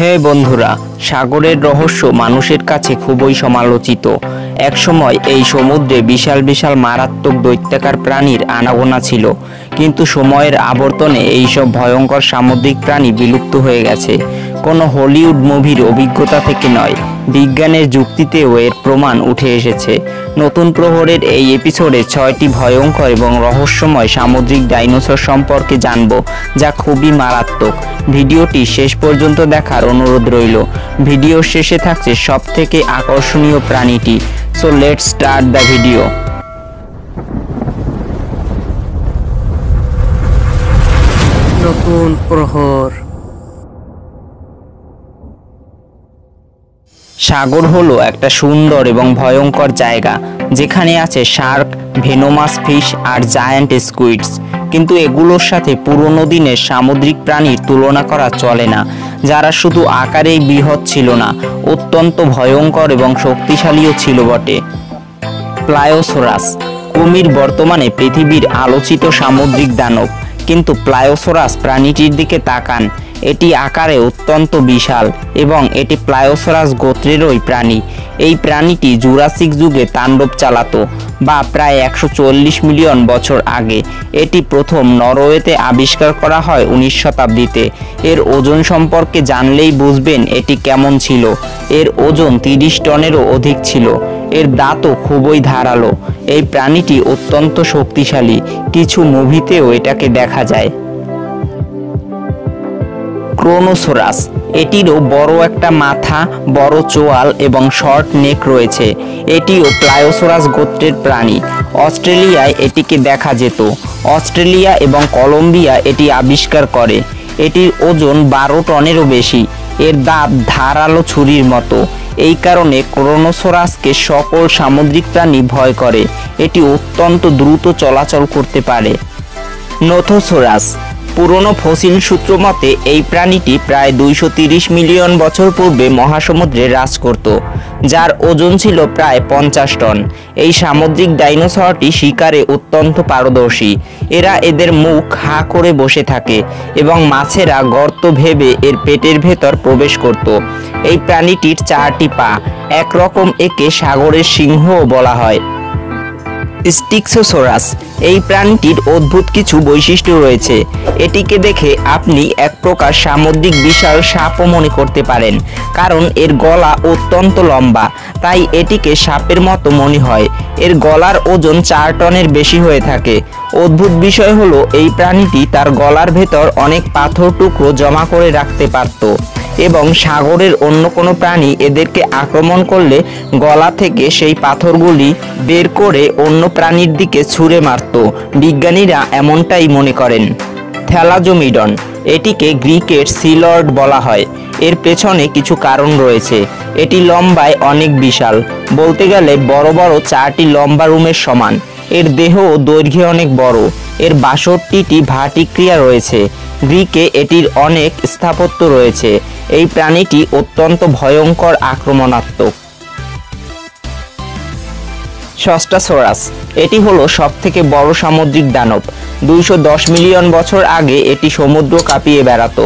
হে বন্ধুরা, সাগরের রহস্য মানুষের কাছে খুবই সমালোচিত। একসময় এই সমুদ্রে বিশাল বিশাল মারাত্মক দৈত্যাকার প্রাণীর আনাগোনা ছিল। কিন্তু সময়ের আবর্তনে এইসব ভয়ঙ্কর সামুদ্রিক প্রাণী বিলুপ্ত হয়ে গেছে। কোনো হলিউড মুভির অভিজ্ঞতা থেকে নয়। বিজ্ঞানের যুক্তিতেও এর প্রমাণ উঠে এসেছে। নতুন প্রহরের এই এপিসোডে ছয়টি ভয়ঙ্কর এবং রহস্যময় সামুদ্রিক ডাইনোসর সম্পর্কে জানব, যা খুবই মারাত্মক। ভিডিওটি শেষ পর্যন্ত দেখার অনুরোধ রইল। ভিডিওর শেষে থাকছে সব থেকে আকর্ষণীয় প্রাণীটি। So let's start the video নতুন প্রহর। সাগর হলো একটা সুন্দর এবং ভয়ঙ্কর জায়গা, যেখানে আছে শার্ক, ভেনোমাস ফিশ আর জায়ান্ট স্কুইডস। কিন্তু এগুলোর সাথে পুরনো দিনের সামুদ্রিক প্রাণীর তুলনা করা চলে না, যারা শুধু আকারেই বৃহৎ ছিল না, অত্যন্ত ভয়ঙ্কর এবং শক্তিশালীও ছিল বটে। প্লায়োসোরাস কুমির বর্তমানে পৃথিবীর আলোচিত সামুদ্রিক দানব, কিন্তু প্লায়োসোরাস প্রাণীটির দিকে তাকান। এটি আকারে অত্যন্ত বিশাল এবং এটি প্লায়োসরাস গোত্রেরই প্রাণী। এই প্রাণীটি জুরাসিক যুগে তাণ্ডব চালাতো বা প্রায় একশো চল্লিশ মিলিয়ন বছর আগে। এটি প্রথম নরওয়েতে আবিষ্কার করা হয় উনিশ শতাব্দীতে। এর ওজন সম্পর্কে জানলেই বুঝবেন এটি কেমন ছিল। এর ওজন তিরিশ টনেরও অধিক ছিল। এর দাঁতও খুবই ধারালো। এই প্রাণীটি অত্যন্ত শক্তিশালী। কিছু মুভিতেও এটাকে দেখা যায়। ক্রোনোসোরাস। এটিরও বড় একটা মাথা, বড় চোয়াল এবং শর্ট নেক রয়েছে। এটিও প্লায়োসোরাস গোত্রের প্রাণী। অস্ট্রেলিয়ায় এটিকে দেখা যেত। অস্ট্রেলিয়া এবং কলম্বিয়া এটি আবিষ্কার করে। এটির ওজন বারো টনেরও বেশি। এর দাঁত ধারালো ছুরির মতো। এই কারণে ক্রোনোসোরাসকে সকল সামুদ্রিক প্রাণী ভয় করে। এটি অত্যন্ত দ্রুত চলাচল করতে পারে। নোথোসোরাস পুরনো ফসিল সূত্র মতে, এই প্রাণীটি প্রায় দুইশো মিলিয়ন বছর পূর্বে মহাসমুদ্রে হ্রাস করত, যার ওজন ছিল প্রায় পঞ্চাশ টন। এই সামুদ্রিক ডাইনোসরটি শিকারে অত্যন্ত পারদর্শী। এরা এদের মুখ হা করে বসে থাকে এবং মাছেরা গর্ত ভেবে এর পেটের ভেতর প্রবেশ করত। এই প্রাণীটির চারটি পা, একরকম একে সাগরের সিংহও বলা হয়। স্টিক্সোসোরাস। এই প্রাণীটির অদ্ভুত কিছু বৈশিষ্ট্য রয়েছে। এটিকে দেখে আপনি এক প্রকার সামুদ্রিক বিশাল সাপও মনে করতে পারেন, কারণ এর গলা অত্যন্ত লম্বা, তাই এটিকে সাপের মতো মনে হয়। এর গলার ওজন চার টনের বেশি হয়ে থাকে। অদ্ভুত বিষয় হলো, এই প্রাণীটি তার গলার ভেতর অনেক পাথর টুকরো জমা করে রাখতে পারত। এবং সাগরের অন্য কোনো প্রাণী এদেরকে আক্রমণ করলে গলা থেকে সেই পাথরগুলি বের করে অন্য প্রাণীর দিকে ছুঁড়ে মারত। বিজ্ঞানীরা এমনটাই মনে করেন। থ্যালাজোমিডন, এটিকে গ্রিকের সিলর্ড বলা হয়। এর পেছনে কিছু কারণ রয়েছে। এটি লম্বায় অনেক বিশাল। বলতে গেলে বড় বড় চারটি লম্বা রুমের সমান। এর দেহ দৈর্ঘ্যে অনেক বড়। এর বাষট্টিটি ভাটিক্রিয়া রয়েছে। গ্রিকে এটির অনেক স্থাপত্য রয়েছে। এই প্রাণীটি অত্যন্ত ভয়ঙ্কর আক্রমণাত্মক। সস্টাসোরাস, এটি হলো সবথেকে বড় সামুদ্রিক দানব। দুইশো দশ মিলিয়ন বছর আগে এটি সমুদ্র কাঁপিয়ে বেড়াতো।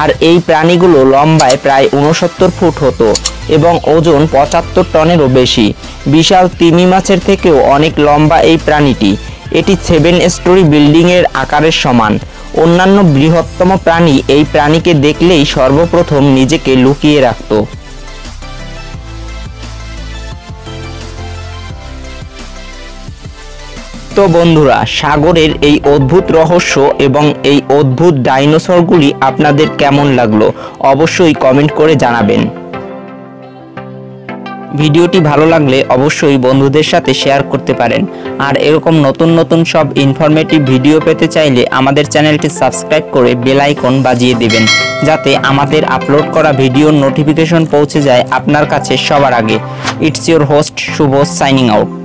আর এই প্রাণীগুলো লম্বায় প্রায় উনসত্তর ফুট হতো এবং ওজন পঁচাত্তর টনেরও বেশি। বিশাল তিমি মাছের থেকেও অনেক লম্বা এই প্রাণীটি। এটি সেভেন স্টোরি বিল্ডিংয়ের আকারের সমান। অন্যান্য বৃহত্তম প্রাণী এই প্রাণীকে দেখলেই সর্বপ্রথম নিজেকে লুকিয়ে রাখত। তো বন্ধুরা, সাগরের এই অদ্ভুত রহস্য এবং এই অদ্ভুত ডাইনোসরগুলি আপনাদের কেমন লাগল অবশ্যই কমেন্ট করে জানাবেন। ভিডিওটি ভালো লাগলে অবশ্যই বন্ধুদের সাথে শেয়ার করতে পারেন। আর এরকম নতুন নতুন সব ইনফরমেটিভ ভিডিও পেতে চাইলে আমাদের চ্যানেলটি সাবস্ক্রাইব করে বেল আইকন বাজিয়ে দেবেন, যাতে আমাদের আপলোড করা ভিডিওর নোটিফিকেশন পৌঁছে যায় আপনার কাছে সবার আগে। It's your host Shubho signing out